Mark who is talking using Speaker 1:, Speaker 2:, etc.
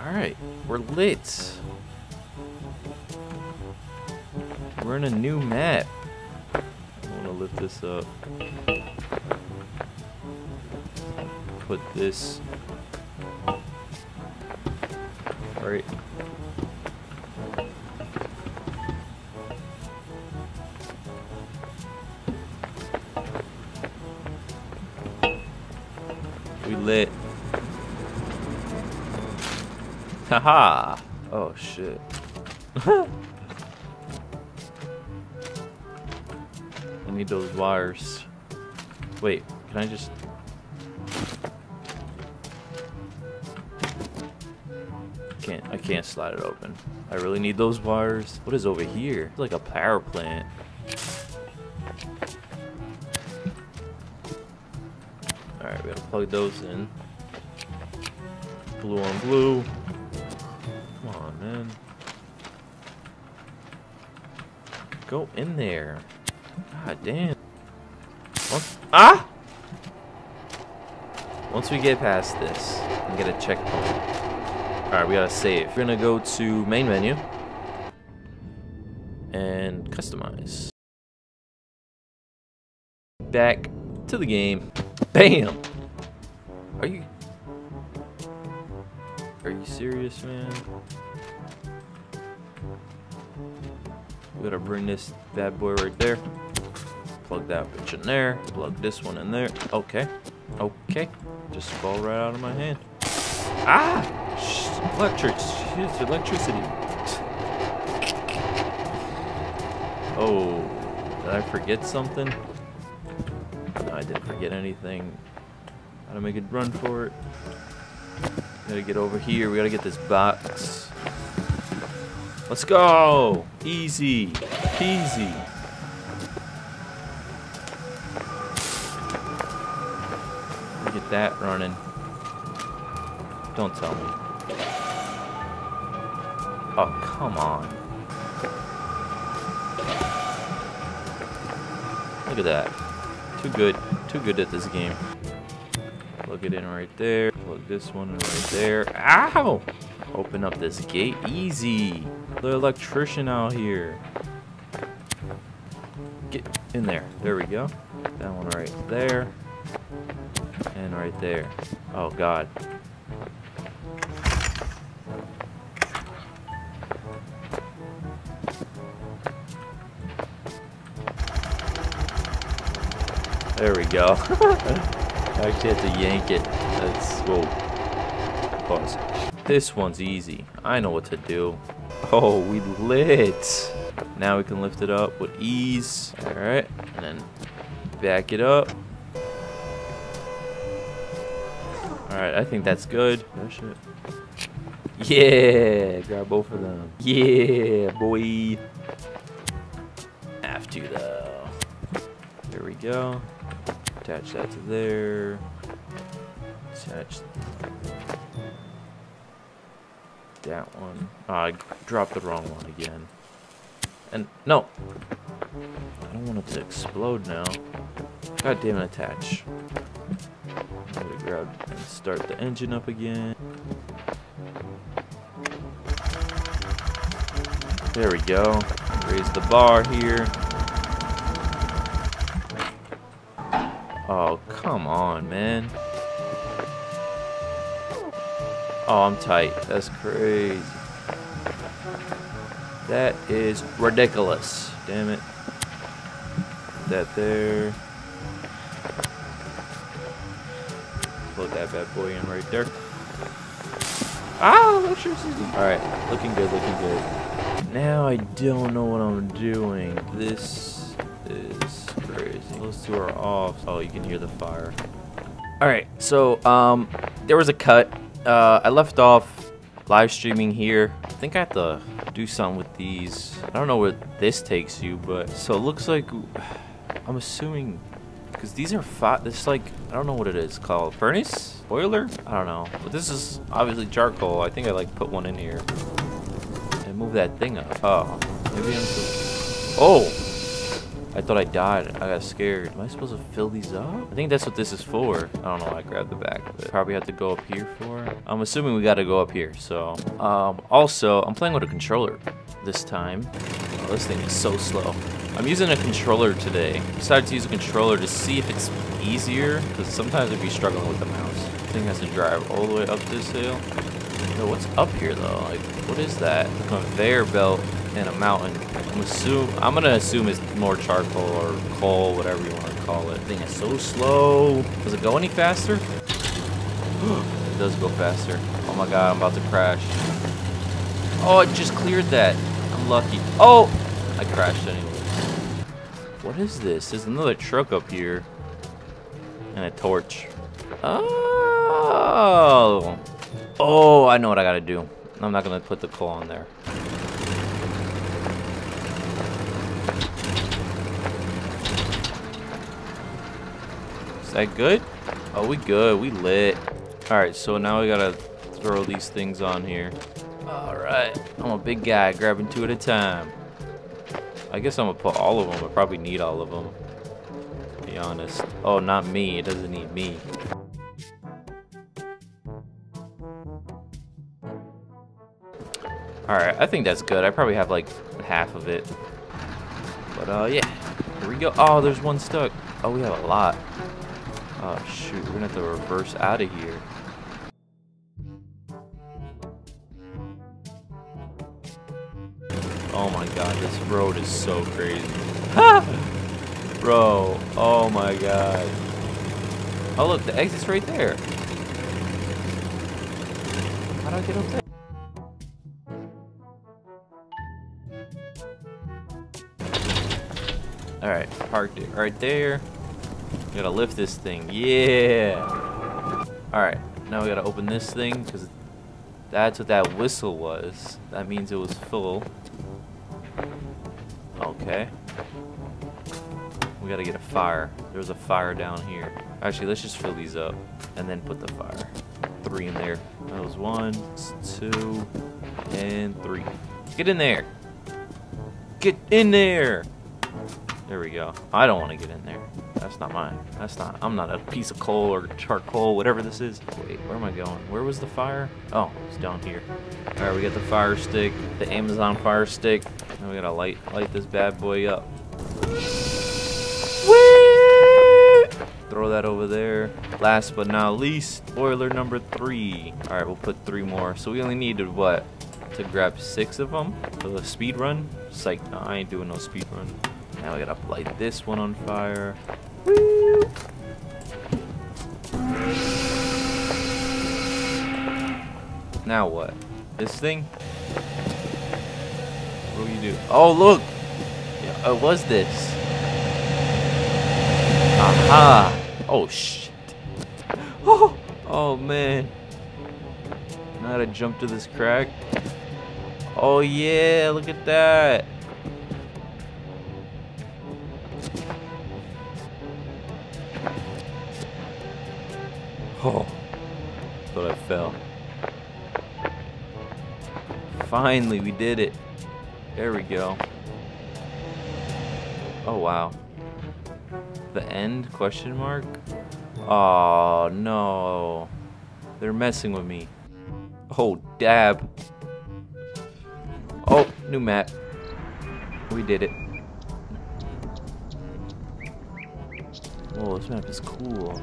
Speaker 1: Alright, we're lit. We're in a new map. I want to lift this up. Put this right. We lit. Haha. Oh shit. I need those wires. Wait, can I just... Can't, I can't slide it open. I really need those wires. What is over here? It's like a power plant. Alright, we gotta plug those in. Blue on blue. Man. Go in there. God damn. Once, ah! Once we get past this and get a checkpoint. Alright, we gotta save. We're gonna go to main menu. And customize. Back to the game. Bam! Are you... Are you serious, man? We gotta bring this bad boy right there. Plug that bitch in there. Plug this one in there. Okay. Okay. Just fall right out of my hand. Ah! Electric. Electricity. Oh, did I forget something? No, I didn't forget anything. Gotta make a run for it. Gotta get over here. We gotta get this box. Let's go! Easy. Easy. Get that running. Don't tell me. Oh, come on. Look at that. Too good. Too good at this game. Plug it in right there. Plug this one right there. Ow! Open up this gate. Easy. The electrician out here. Get in there. There we go. That one right there. And right there. Oh, God. There we go. I actually had to yank it. That's whoa. Pause. This one's easy. I know what to do. Oh, we lit. Now we can lift it up with ease. Alright. And then back it up. Alright, I think that's good. That shit. Yeah, grab both of them. Yeah, boy. Have to though. There we go. Attach that to there. Attach that one. Oh, I dropped the wrong one again. And no, I don't want it to explode now. God damn it, attach. I'm gonna grab and start the engine up again. There we go. Raise the bar here. Oh, come on, man. Oh, I'm tight. That's crazy. That is ridiculous. Damn it. That there. Put that bad boy in right there. Ah, electricity. Alright, looking good, looking good. Now I don't know what I'm doing. This is crazy. Those two are off. Oh, you can hear the fire. Alright, so um, there was a cut. Uh, I left off live streaming here. I think I have to do something with these. I don't know where this takes you, but so it looks like I'm assuming because these are fat. This like I don't know what it is called. Furnace, boiler. I don't know. But this is obviously charcoal. I think I like put one in here and move that thing up. Oh, maybe I'm. Oh, I thought I died. I got scared. Am I supposed to fill these up? I think that's what this is for. I don't know why I grabbed the back of it. Probably have to go up here for. I'm assuming we got to go up here. So, um, also, I'm playing with a controller this time. Oh, this thing is so slow. I'm using a controller today. Decided to use a controller to see if it's easier, because sometimes I'd be struggling with the mouse. thing has to drive all the way up this hill. Yo, what's up here though? Like, what is that? A conveyor belt and a mountain. I'm assume I'm gonna assume it's more charcoal or coal, whatever you want to call it. Thing is so slow. Does it go any faster? it does go faster. Oh my god, I'm about to crash. Oh, it just cleared that. I'm lucky. Oh, I crashed anyway. What is this? There's another truck up here. And a torch. Oh. Oh, I know what I gotta do. I'm not gonna put the coal on there. That good? Oh, we good. We lit. Alright, so now we gotta throw these things on here. Alright. I'm a big guy, grabbing two at a time. I guess I'm gonna put all of them. I probably need all of them. Be honest. Oh, not me. It doesn't need me. Alright, I think that's good. I probably have like half of it. But uh, yeah. Here we go. Oh, there's one stuck. Oh, we have a lot. Oh, shoot. We're gonna have to reverse out of here. Oh my god, this road is so crazy. Bro, oh my god. Oh look, the exit's right there. How do I get up there? Alright, parked it right there. We gotta lift this thing. Yeah! Alright, now we gotta open this thing because that's what that whistle was. That means it was full. Okay. We gotta get a fire. There's a fire down here. Actually, let's just fill these up and then put the fire. Three in there. That was one, two, and three. Get in there! Get in there! There we go. I don't want to get in there. That's not mine. That's not. I'm not a piece of coal or charcoal, whatever this is. Wait, where am I going? Where was the fire? Oh, it's down here. All right, we got the fire stick, the Amazon fire stick. Now we gotta light light this bad boy up. Throw that over there. Last but not least, boiler number three. All right, we'll put three more. So we only needed what? To grab six of them for the speed run. It's like, no, I ain't doing no speed run. Now we gotta light this one on fire. Woo! Now what? This thing? What do you do? Oh, look! Yeah, uh, was this? Aha! Oh, shit. Oh, oh man. Now I jump to this crack. Oh, yeah, look at that. Oh, thought I fell. Finally, we did it. There we go. Oh, wow. The end? Question mark? Oh, no. They're messing with me. Oh, dab. Oh, new map. We did it. Oh, this map is cool.